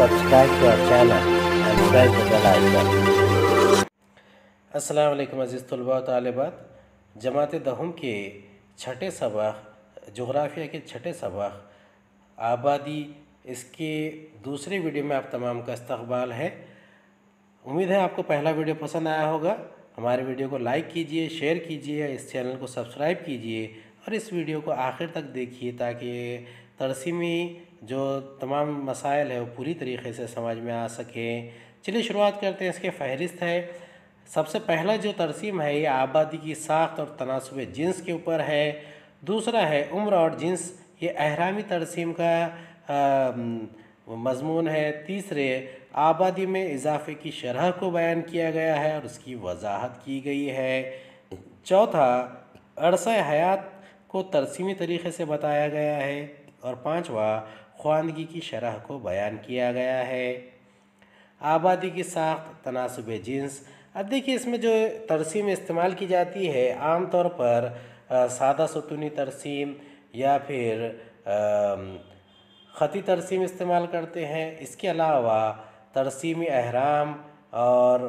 subscribe to our channel and press the bell icon. वालेकुम अज़ीज़ तलबा तालिबात जमात दहम के छठे सबक जोग्राफिया के छठे सबक आबादी इसके दूसरे वीडियो में आप तमाम का इस्तकबाल है। उम्मीद है आपको पहला वीडियो पसंद आया होगा। हमारे वीडियो को लाइक कीजिए, शेयर कीजिए, इस चैनल को सब्सक्राइब कीजिए और इस वीडियो को आखिर तक देखिए ताकि तरसीमी जो तमाम मसाइल है वो पूरी तरीके से समझ में आ सकें। चलिए शुरुआत करते हैं, इसके फहरिस्त है। सबसे पहला जो तरसीम है, ये आबादी की साख्त और तनासब जिन्स के ऊपर है। दूसरा है उम्र और जिन्स, ये अहरामी तरसीम का मजमून है। तीसरे, आबादी में इजाफे की शरह को बयान किया गया है और उसकी वजाहत की गई है। चौथा, अरसा हयात को तरसीमी तरीक़े से बताया गया है। और पाँचवा ख्वानगी की शरह को बयान किया गया है। आबादी की साख्त तनासब जिन्स अब देखिए इसमें जो तरसीम इस्तेमाल की जाती है, आम तौर पर सादा सतूनी तरसीम या फिर ख़ती तरसीम इस्तेमाल करते हैं। इसके अलावा तरसीमी अहराम और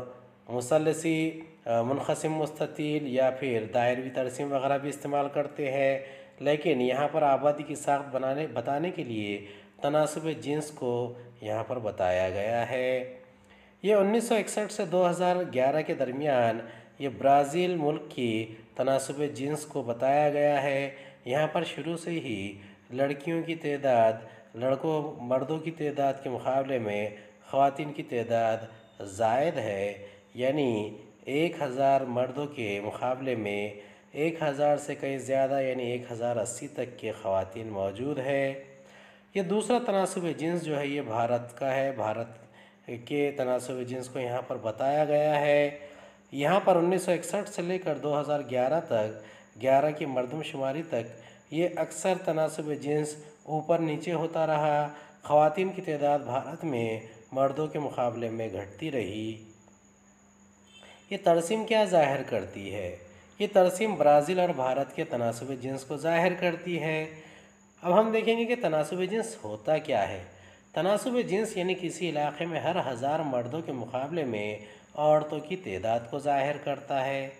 मुसलसी मुनकसम मुस्ततील या फिर दायरवी तरसीम वगैरह भी इस्तेमाल करते हैं। लेकिन यहाँ पर आबादी की साख्त बनाने, बताने के लिए तनासब जिन्स को यहाँ पर बताया गया है। ये 1961 से 2011 के दरमियान ये ब्राज़ील मुल्क की तनासब जिन्स को बताया गया है। यहाँ पर शुरू से ही लड़कियों की तादाद, लड़कों, मर्दों की तदाद के मुकाबले में ख़वान की तदाद जायद है। यानी एक हज़ार मर्दों के मुकाबले में एक हज़ार से कहीं ज़्यादा, यानी एक हज़ार अस्सी तक के ख़वान मौजूद है। ये दूसरा तनासब जिन्स जो है ये भारत का है। भारत के तनासब जिन्स को यहाँ पर बताया गया है। यहाँ पर 1961 से लेकर 2011 तक 11 की मरदमशुमारी तक ये अक्सर तनासब जिन्स ऊपर नीचे होता रहा। ख़वान की तदाद भारत में मर्दों के मुकाबले में घटती रही। ये तरसीम क्या ज़ाहिर करती है? ये तरसीम ब्राज़ील और भारत के तनासब जिन्स को ज़ाहिर करती है। अब हम देखेंगे कि तनासब जिन्स होता क्या है। तनासब जिन्स यानी किसी इलाके में हर हज़ार मर्दों के मुकाबले में औरतों की तदाद को ज़ाहिर करता है।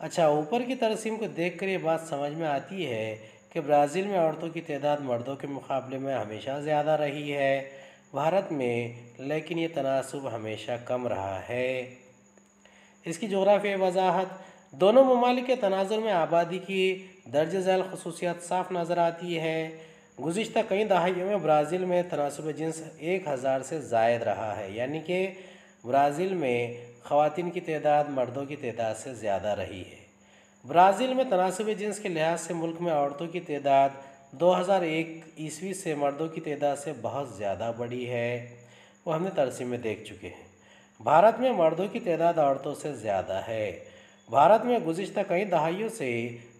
अच्छा ऊपर की तरसीम को देख कर ये बात समझ में आती है कि ब्राज़ील में औरतों की तदाद मर्दों के मुकाबले में हमेशा ज़्यादा रही है, भारत में, लेकिन ये तनासब हमेशा कम रहा है। इसकी जोग्राफी वजाहत दोनों ममालिक के में आबादी की दर्ज झैल खसूसियात साफ़ नज़र आती है। गुज्त कई दहाइयों में ब्राज़ील में तनासब जिन्स एक हज़ार से जायद रहा है, यानी कि ब्राज़ील में ख़वान की तदाद मर्दों की तदाद से ज़्यादा रही है। ब्राज़ील में तनासब जिन्स के लिहाज से मुल्क में औरतों की तादाद 2001 ईस्वी से मर्दों की तदाद से बहुत ज़्यादा बड़ी है, वो हमने तरसीम में देख चुके हैं। भारत में मर्दों की तदाद औरतों से ज़्यादा है। भारत में गुज्त कई दहाइयों से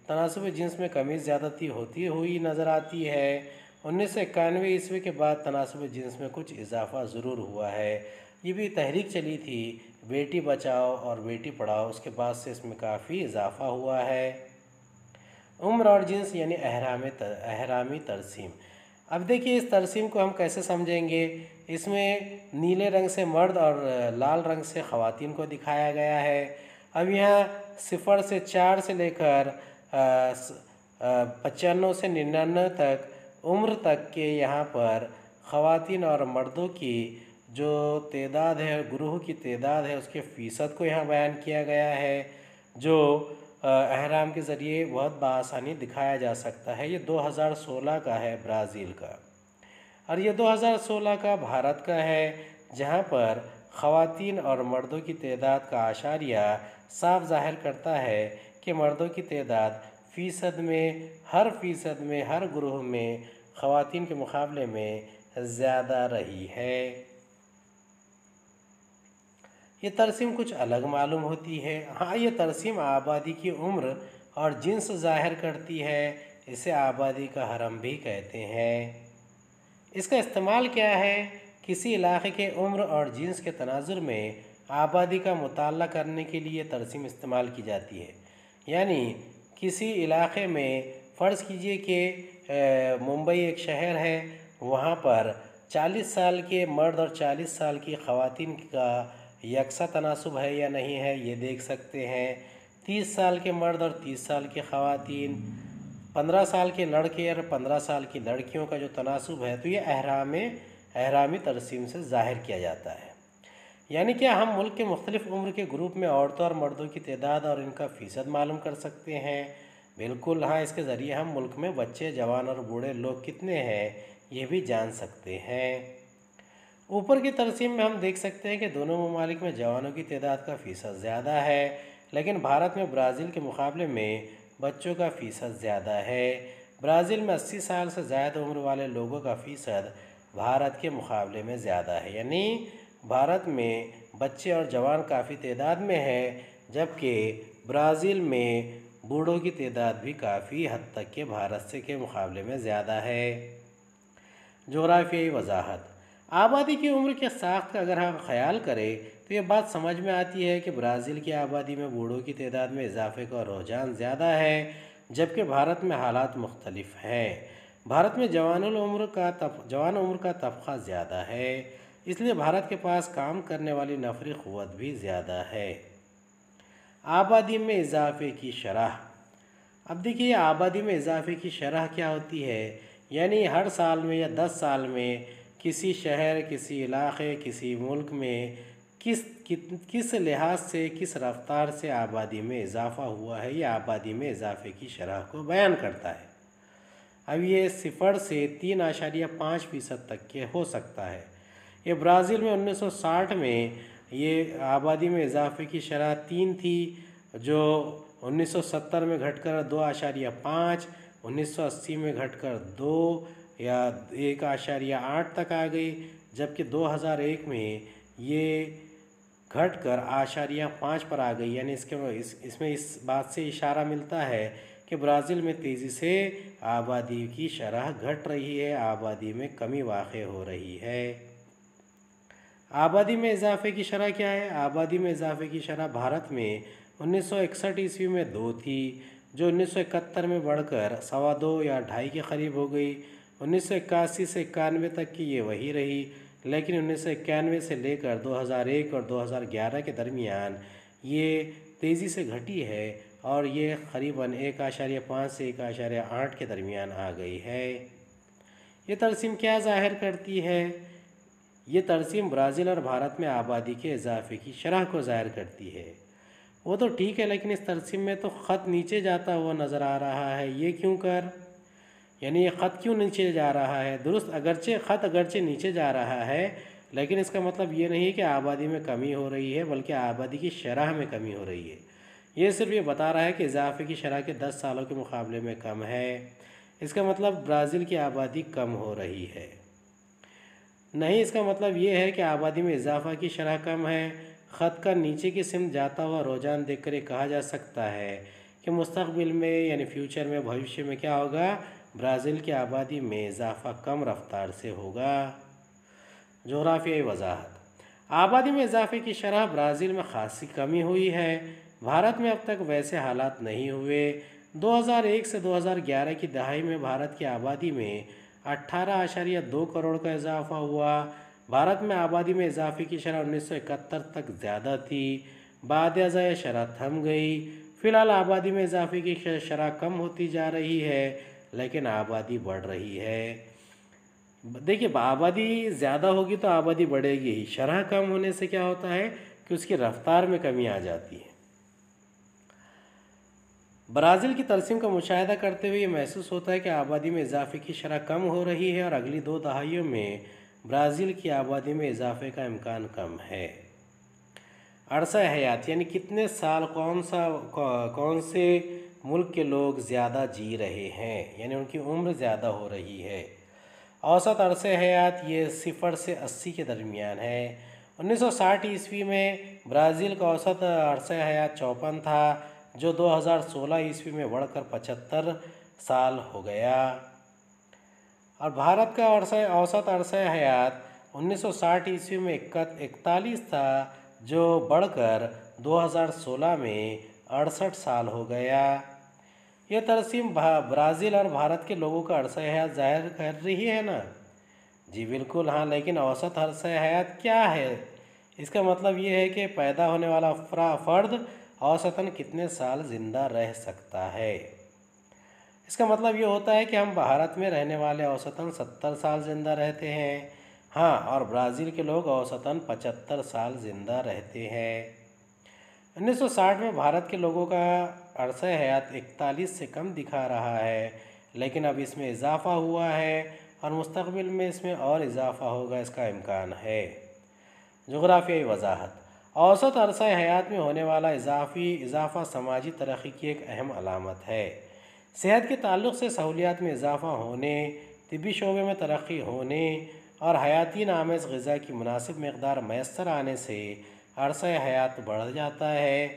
तनासब जिन्स में कमी ज़्यादती होती हुई नज़र आती है। उन्नीस सौ इक्यानवे ईस्वी के बाद तनासब जिन्स में कुछ इजाफा ज़रूर हुआ है। ये भी तहरीक चली थी बेटी बचाओ और बेटी पढ़ाओ उसके बाद से इसमें काफ़ी इजाफा हुआ है। उम्र और जिन्स यानी अहराम तर, अहरामी तरसीम। अब देखिए इस तरसीम को हम कैसे समझेंगे? इसमें नीले रंग से मर्द और लाल रंग से ख़वान को दिखाया गया है। अब यहाँ सिफर से चार से लेकर पचानवे से निन्यानवे तक, उम्र तक के यहाँ पर ख़वान और मर्दों की जो तदाद है, ग्रोह की तदाद है, उसके फ़ीसद को यहाँ बयान किया गया है, जो अहराम के ज़रिए बहुत बसानी दिखाया जा सकता है। ये 2016 का है ब्राज़ील का। और ये 2016 का भारत का है, जहाँ पर ख़वान और मर्दों की तदाद का आशारिया साफ़ ज़ाहिर करता है कि मर्दों की तादाद फ़ीसद में, हर फ़ीसद में, हर ग्रोह में ख़वान के मुकाबले में ज़्यादा रही है। ये तरसीम कुछ अलग मालूम होती है। हाँ ये तरसीम आबादी की उम्र और जिन्स ज़ाहिर करती है, इसे आबादी का हरम भी कहते हैं। इसका इस्तेमाल क्या है? किसी इलाके के उम्र और जिन्स के तनाजुर में आबादी का मुताल करने के लिए तरसीम इस्तेमाल की जाती है। यानी किसी इलाके में फ़र्ज़ कीजिए कि मुंबई एक शहर है, वहाँ पर चालीस साल के मर्द और चालीस साल की ख़वातीन का यकसा तनासब है या नहीं है, ये देख सकते हैं। तीस साल के मर्द और तीस साल की ख़वातीन, पंद्रह साल के लड़के और पंद्रह साल की लड़कियों का जो तनासब है तो ये अहराम अहरामी तरसीम से ज़ाहिर किया जाता है। यानी कि हम मुल्क के मुख्तलिफ़ उम्र के ग्रुप में औरतों और मर्दों की तादाद और इनका फ़ीसद मालूम कर सकते हैं। बिल्कुल हाँ इसके ज़रिए हम मुल्क में बच्चे, जवान और बूढ़े लोग कितने हैं, ये भी जान सकते हैं। ऊपर की तरसीम में हम देख सकते हैं कि दोनों ममालिक में जवानों की तादाद का फ़ीसद ज़्यादा है, लेकिन भारत में ब्राज़ील के मुकाबले में बच्चों का फ़ीसद ज़्यादा है। ब्राज़ील में 80 साल से ज़्यादा उम्र वाले लोगों का फ़ीसद भारत के मुकाबले में ज़्यादा है। यानी भारत में बच्चे और जवान काफ़ी तादाद में है, जबकि ब्राज़ील में बूढ़ों की तादाद भी काफ़ी हद तक के भारत से के मुकाबले में ज़्यादा है। जोग्राफियाई वजाहत। आबादी की उम्र के साख्त का अगर हम ख्याल करें तो ये बात समझ में आती है कि ब्राज़ील की आबादी में बूढ़ों की तादाद में इजाफे का रुझान ज़्यादा है, जबकि भारत में हालात मुख्तलिफ़ हैं। भारत में जवान उम्र का तब जवान उम्र का तबका ज़्यादा है। इसलिए भारत के पास काम करने वाली नफरी क़वत भी ज़्यादा है। आबादी में इजाफे की शरह। अब देखिए आबादी में इजाफे की शरह क्या होती है? यानी हर साल में या दस साल में किसी शहर किसी इलाके किसी मुल्क में किस कि, किस लिहाज से किस रफ्तार से आबादी में इजाफ़ा हुआ है? या आबादी में इजाफे की शरह को बयान करता है। अब ये सिफर से तीन आशारिया पाँच फ़ीसद तक के हो सकता है। ये ब्राज़ील में 1960 में ये आबादी में इजाफे की शरह तीन थी, जो 1970 में घटकर दो आशारिया पाँच, उन्नीस में घटकर दो या एक आशारिया आठ तक आ गई, जबकि 2001 में ये घट कर आशारिया पाँच पर आ गई। यानी इसके इस, इसमें इस बात से इशारा मिलता है कि ब्राज़ील में तेज़ी से आबादी की शरह घट रही है, आबादी में कमी वाक़ हो रही है। आबादी में इजाफे की शरह क्या है? आबादी में इजाफे की शरह भारत में उन्नीस सौ इकसठ ईस्वी में दो थी, जो उन्नीस सौ इकहत्तर में बढ़कर सवा दो या ढाई के करीब हो गई। उन्नीस सौ इक्यासी से इक्यानवे तक की ये वही रही, लेकिन उन्नीस सौ इक्यानवे से लेकर 2001 और 2011 के दरमियान ये तेज़ी से घटी है और ये करीबन एक आशार्य पाँच से एक आशार्य आठ के दरमियान आ गई है। ये तरसीम क्या ज़ाहिर करती है? ये तरसीम ब्राज़ील और भारत में आबादी के इजाफे की शरह को ज़ाहिर करती है। वो तो ठीक है, लेकिन इस तरसीम में तो ख़त नीचे जाता हुआ नज़र आ रहा है। ये क्यों कर? यानी ये ख़त क्यों नीचे जा रहा है? दुरुस्त अगरचे, ख़त अगरचे नीचे जा रहा है, लेकिन इसका मतलब ये नहीं कि आबादी में कमी हो रही है, बल्कि आबादी की शरह में कमी हो रही है। ये सिर्फ़ ये बता रहा है कि इजाफे की शरह के दस सालों के मुकाबले में कम है। इसका मतलब ब्राज़ील की आबादी कम हो रही है। नहीं, इसका मतलब ये है कि आबादी में इजाफा की शरह कम है। ख़त का नीचे की सिम जाता हुआ रुझान देख कर कहा जा सकता है कि मुस्तबिल में, यानी फ्यूचर में, भविष्य में क्या होगा? ब्राज़ील की आबादी में इजाफ़ा कम रफ्तार से होगा। जोग्राफियाई वजाहत। आबादी में इजाफे की शरह ब्राज़ील में खासी कमी हुई है। भारत में अब तक वैसे हालात नहीं हुए। 2001 से 2011 की दहाई में भारत की आबादी में अट्ठारह आशारिया दो करोड़ का इजाफा हुआ। भारत में आबादी में इजाफे की शरह उन्नीस सौ इकहत्तर तक ज़्यादा थी। बाद शरह थम गई। फ़िलहाल आबादी में इजाफे की शरह कम होती जा रही है, लेकिन आबादी बढ़ रही है। देखिए, आबादी ज़्यादा होगी तो आबादी बढ़ेगी ही। शरह कम होने से क्या होता है कि उसकी रफ्तार में कमी आ जाती है। ब्राज़ील की तरसीम का मुशाह करते हुए ये महसूस होता है कि आबादी में इजाफे की शरह कम हो रही है और अगली दो दहाइयों में ब्राज़ील की आबादी में इजाफे का इम्कान कम है। अरसा हयात, यानी कितने साल कौन सा, कौन से मुल्क के लोग ज़्यादा जी रहे हैं, यानी उनकी उम्र ज़्यादा हो रही है। औसत अरस हयात ये सिफ़र से अस्सी के दरमियान है। 1960 ईस्वी में ब्राज़ील का औसत अरस हयात चौपन था जो 2016 ईस्वी में बढ़कर पचहत्तर साल हो गया। और भारत का अरस, औसत अरस हयात 1960 ईस्वी में इकतालीस था, जो बढ़कर 2016 में अड़सठ साल हो गया। ये तरसीम ब्राज़ील और भारत के लोगों का अरसा हयात ज़ाहिर कर रही है ना? जी बिल्कुल हाँ लेकिन औसत अरस हयात क्या है? इसका मतलब ये है कि पैदा होने वाला फ़र्द औसतन कितने साल ज़िंदा रह सकता है? इसका मतलब ये होता है कि हम भारत में रहने वाले औसतन सत्तर साल ज़िंदा रहते हैं। हाँ और ब्राज़ील के लोग औसतन पचहत्तर साल ज़िंदा रहते हैं। 1960 में भारत के लोगों का अरसा हयात इकतालीस से कम दिखा रहा है, लेकिन अब इसमें इजाफ़ा हुआ है और मुस्तबिल में इसमें और इजाफ़ा होगा, इसका इम्कान है। जोग्राफियाई वजाहत। औसत अरसा हयात में होने वाला इजाफी, इजाफ़ा समाजी तरक्की की एक अहम अलामत है। सेहत के ताल्लुक से सहूलियात में इजाफ़ा होने तबी शोबे में तरक्की होने और हयाती नामेज़ गज़ा की मुनासिब मकदार मैसर आने से अरसा हयात बढ़ जाता है।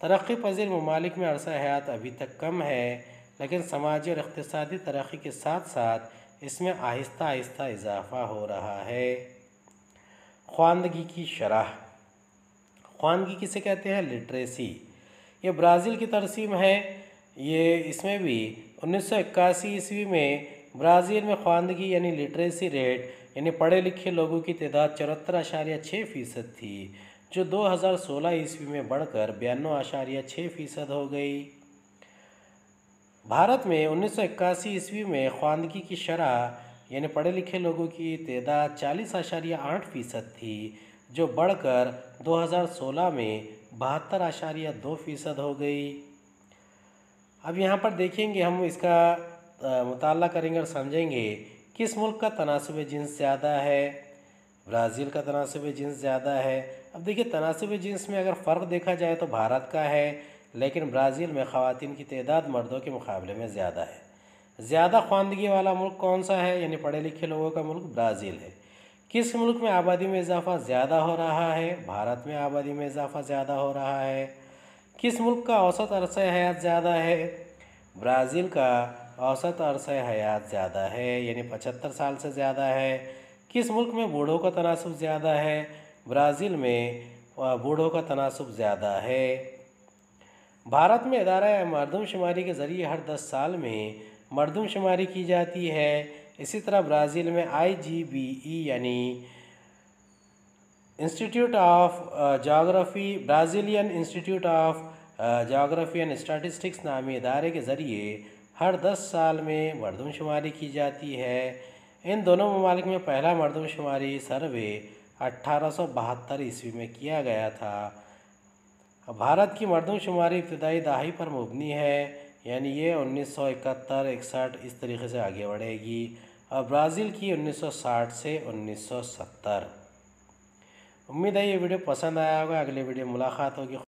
तरक्की पजीर ममालिक में अरसा हयात अभी तक कम है, लेकिन समाजी और इकतदी तरक्की के साथ साथ इसमें आहिस्ता आहिस्ता इजाफ़ा हो रहा है। ख्वानदगी की शरह। ख्वानगी किसे कहते हैं? लिटरेसी। ये ब्राज़ील की तरसीम है। ये इसमें भी उन्नीस सौ इक्यासी ईस्वी में ब्राज़ील में ख्वानदगी यानी लिटरेसी रेट, यानी पढ़े लिखे लोगों की तादाद चौहत्तर आशारिया छः फ़ीसद थी, जो 2016 ईस्वी में बढ़कर बयानवे आशारिया छः फ़ीसद हो गई। भारत में उन्नीस सौ इक्यासी ईस्वी में ख्वानदगी की शरह, यानी पढ़े लिखे लोगों की तादाद चालीस आशारिया आठ फ़ीसद थी जो बढ़कर 2016 में बहत्तर आशारिया दो फ़ीसद हो गई। अब यहाँ पर देखेंगे हम इसका मुताल करेंगे और समझेंगे किस मुल्क का तनासब जिन्स ज़्यादा है, ब्राज़ील का तनासब जिन्स ज़्यादा है। अब देखिए, तनासब जिन्स में अगर फ़र्क देखा जाए तो भारत का है, लेकिन ब्राज़ील में ख़वान की तदाद मर्दों के मुकाबले में ज़्यादा है। ज़्यादा ख्वानदगी वाला मुल्क कौन सा है? यानी पढ़े लिखे लोगों का मुल्क ब्राज़ील है। किस मुल्क में आबादी में इजाफ़ा ज़्यादा हो रहा है? भारत में आबादी में इजाफ़ा ज़्यादा हो रहा है। किस मुल्क का औसत अरस हयात ज़्यादा है? ब्राज़ील का औसत अरस हयात ज़्यादा है, यानी पचहत्तर साल से ज़्यादा है। किस मुल्क में बूढ़ों का तनासब ज़्यादा है? ब्राज़ील में बूढ़ों का तनासब ज़्यादा है। भारत में अदारा मरदमशुमारी के ज़रिए हर दस साल में मरदमशुमारी की जाती है। इसी तरह ब्राज़ील में आई जी बी ई यानी institute of geography Brazilian institute of geography and statistics नामी इदारे के ज़रिए हर दस साल में मरदमशुमारी की जाती है। इन दोनों ममालिक में पहला मरदमशुमारी सर्वे अट्ठारह ईस्वी में किया गया था। भारत की मरदमशुमारी इब्तदाई दहाई पर मुबनी है, यानी ये उन्नीस सौ इकहत्तर, इकसठ इस तरीके से आगे बढ़ेगी। और ब्राज़ील की 1960 से 1970 उम्मीद है ये वीडियो पसंद आया होगा। अगले वीडियो मुलाकात होगी।